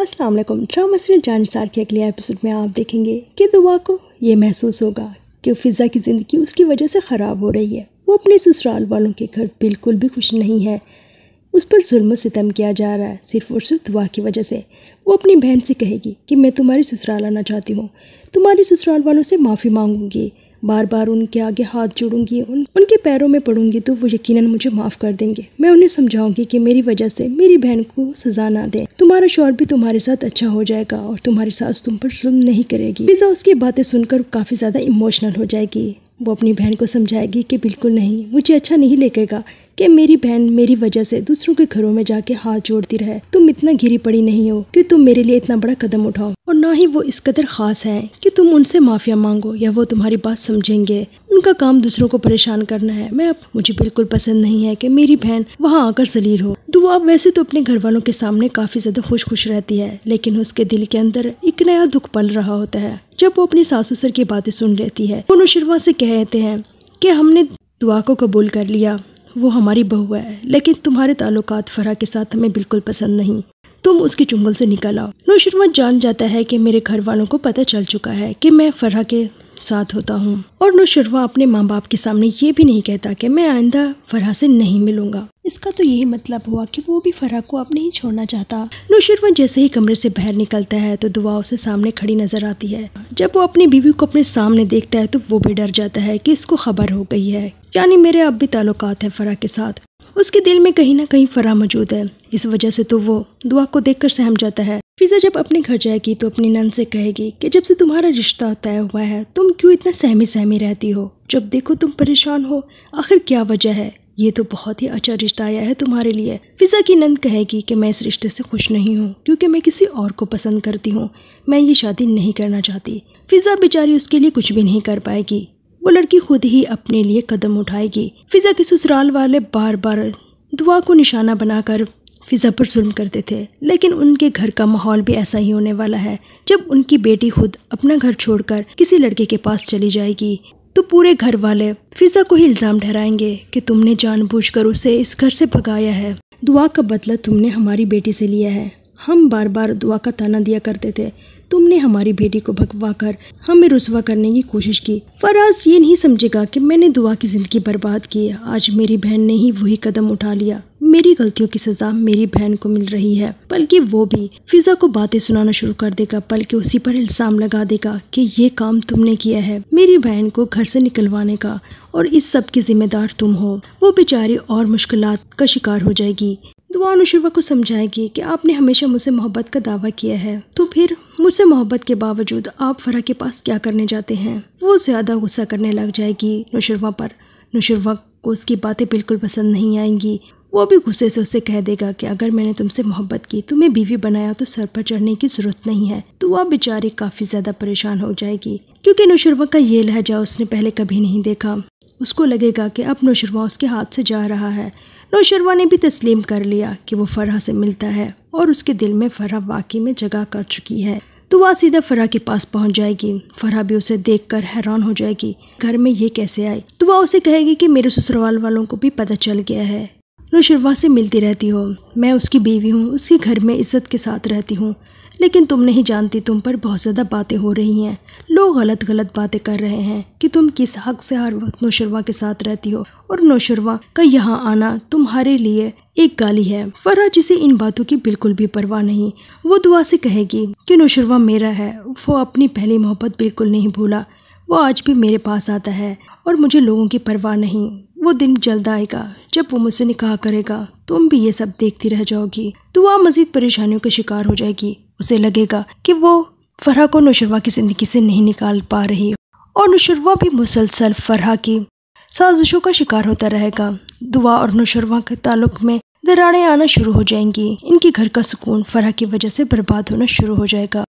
अस्सलाम वालेकुम drama serial Jansar के अगले एपिसोड में आप देखेंगे कि दुआ को ये महसूस होगा कि फ़िज़ा की ज़िंदगी उसकी वजह से ख़राब हो रही है। वो अपने ससुराल वालों के घर बिल्कुल भी खुश नहीं है। उस पर जुल्म सितम किया जा रहा है सिर्फ़ और सिर्फ़ दुआ की वजह से। वो अपनी बहन से कहेगी कि मैं तुम्हारी ससुराल आना चाहती हूँ। तुम्हारी ससुराल वालों से माफ़ी मांगूँगी। बार बार उनके आगे हाथ जोड़ूँगी उन, उनके पैरों में पड़ूँगी तो वो यकीनन मुझे माफ़ कर देंगे। मैं उन्हें समझाऊँगी कि मेरी वजह से मेरी बहन को सजा ना दें। तुम्हारा शौर भी तुम्हारे साथ अच्छा हो जाएगा और तुम्हारी सास तुम पर जुल्म नहीं करेगी। पिज़ा उसकी बातें सुनकर काफ़ी ज़्यादा इमोशनल हो जाएगी। वो अपनी बहन को समझाएगी कि बिल्कुल नहीं, मुझे अच्छा नहीं लगेगा कि मेरी बहन मेरी वजह से दूसरों के घरों में जाके हाथ जोड़ती रहे। तुम इतना घिरी पड़ी नहीं हो कि तुम मेरे लिए इतना बड़ा कदम उठाओ। और ना ही वो इस कदर खास है कि तुम उनसे माफिया मांगो या वो तुम्हारी बात समझेंगे। उनका काम दूसरों को परेशान करना है। मैं, मुझे बिल्कुल पसंद नहीं है कि मेरी बहन वहाँ आकर सलील हो। दुआ वैसे तो अपने घर वालों के सामने काफ़ी ज़्यादा खुश खुश रहती है, लेकिन उसके दिल के अंदर एक नया दुख पल रहा होता है, जब वो अपनी सासू सर की बातें सुन लेती है। वो नुशरवा से कहते हैं कि हमने दुआ को कबूल कर लिया, वो हमारी बहू है, लेकिन तुम्हारे ताल्लुकात फरा के साथ हमें बिल्कुल पसंद नहीं। तुम उसकी चुंगल से निकल आओ। नौशरमा जान जाता है कि मेरे घर वालों को पता चल चुका है कि मैं फरहा के साथ होता हूँ। और नौशरवा अपने माँ बाप के सामने ये भी नहीं कहता कि मैं आइंदा फरहा से नहीं मिलूँगा। इसका तो यही मतलब हुआ कि वो भी फरहा को अब नहीं छोड़ना चाहता। नौशरवा जैसे ही कमरे से बाहर निकलता है तो दुआ उसे सामने खड़ी नज़र आती है। जब वो अपनी बीवी को अपने सामने देखता है तो वो भी डर जाता है कि इसको खबर हो गई है। यानी मेरे अब भी ताल्लुकात है फरा के साथ। उसके दिल में कहीं ना कहीं फरा मौजूद है। इस वजह से तो वो दुआ को देखकर सहम जाता है। फिजा जब अपने घर जाएगी तो अपनी नन से कहेगी कि जब से तुम्हारा रिश्ता तय हुआ है, तुम क्यों इतना सहमी सहमी रहती हो? जब देखो तुम परेशान हो, आखिर क्या वजह है? ये तो बहुत ही अच्छा रिश्ता आया है तुम्हारे लिए। फिजा की नंद कहेगी कि मैं इस रिश्ते से खुश नहीं हूँ, क्योंकि मैं किसी और को पसंद करती हूँ। मैं ये शादी नहीं करना चाहती। फिजा बेचारी उसके लिए कुछ भी नहीं कर पाएगी। वो लड़की खुद ही अपने लिए कदम उठाएगी। फिजा के ससुराल वाले बार बार दुआ को निशाना बनाकर फिजा पर जुल्म करते थे। लेकिन उनके घर का माहौल भी ऐसा ही होने वाला है। जब उनकी बेटी खुद अपना घर छोड़कर किसी लड़के के पास चली जाएगी तो पूरे घर वाले फिजा को ही इल्ज़ाम ठहराएँगे कि तुमने जानबूझकर उसे इस घर से भगाया है। दुआ का बदला तुमने हमारी बेटी से लिया है। हम बार बार दुआ का ताना दिया करते थे। तुमने हमारी बेटी को भगवा कर हमें रुसवा करने की कोशिश की। फराज ये नहीं समझेगा कि मैंने दुआ की ज़िंदगी बर्बाद की आज मेरी बहन ने ही वही कदम उठा लिया। मेरी गलतियों की सजा मेरी बहन को मिल रही है, बल्कि वो भी फिजा को बातें सुनाना शुरू कर देगा, बल्कि उसी पर इल्ज़ाम लगा देगा कि ये काम तुमने किया है, मेरी बहन को घर से निकलवाने का, और इस सब की जिम्मेदार तुम हो। वो बेचारी और मुश्किल का शिकार हो जाएगी। दुआ अनुशुवा को समझाएगी कि आपने हमेशा मुझसे मोहब्बत का दावा किया है। तो फिर मुझसे मोहब्बत के बावजूद आप फरा के पास क्या करने जाते हैं? वो ज़्यादा गुस्सा करने लग जाएगी नुशरवा पर। नुशरवा को उसकी बातें बिल्कुल पसंद नहीं आएँगी। वो भी गुस्से से उससे कह देगा कि अगर मैंने तुमसे मोहब्बत की, तुम्हें बीवी बनाया तो सर पर चढ़ने की ज़रूरत नहीं है। तो वह बेचारी काफ़ी ज़्यादा परेशान हो जाएगी। क्योंकि नुशरवा का ये लहजा उसने पहले कभी नहीं देखा। उसको लगेगा कि अब नुशरवा उसके हाथ से जा रहा है। नौशरवा ने भी तस्लीम कर लिया कि वो फरहा से मिलता है और उसके दिल में फरहा वाकई में जगह कर चुकी है। तो वह सीधा फरा के पास पहुँच जाएगी। फरा भी उसे देखकर हैरान हो जाएगी। घर में ये कैसे आई तो वह उसे कहेगी कि मेरे ससुराल वालों को भी पता चल गया है। नौशरवा से मिलती रहती हो। मैं उसकी बीवी हूँ, उसके घर में इज़्ज़त के साथ रहती हूँ। लेकिन तुम नहीं जानती तुम पर बहुत ज़्यादा बातें हो रही हैं। लोग गलत गलत बातें कर रहे हैं कि तुम किस हक से हर वक्त नौशरवा के साथ रहती हो। और नौशरवा का यहाँ आना तुम्हारे लिए एक गाली है। फरा जिसे इन बातों की बिल्कुल भी परवाह नहीं। वो दुआ से कहेगी कि नौशरवा मेरा है। वो अपनी पहली मोहब्बत बिल्कुल नहीं भूला। वो आज भी मेरे पास आता है और मुझे लोगों की परवाह नहीं। वो दिन जल्द आएगा। जब वो मुझसे निकाह करेगा, तुम भी ये सब देखती रह जाओगी। दुआ मजीद परेशानियों का शिकार हो जाएगी। उसे लगेगा कि वो फरहा को नुशरवा की ज़िंदगी से नहीं निकाल पा रही। और नुशरवा भी मुसलसल फरहा की साजिशों का शिकार होता रहेगा। दुआ और नुशरवा के ताल्लुक में दरारें आना शुरू हो जाएँगी। इनके घर का सुकून फरहा की वजह से बर्बाद होना शुरू हो जाएगा।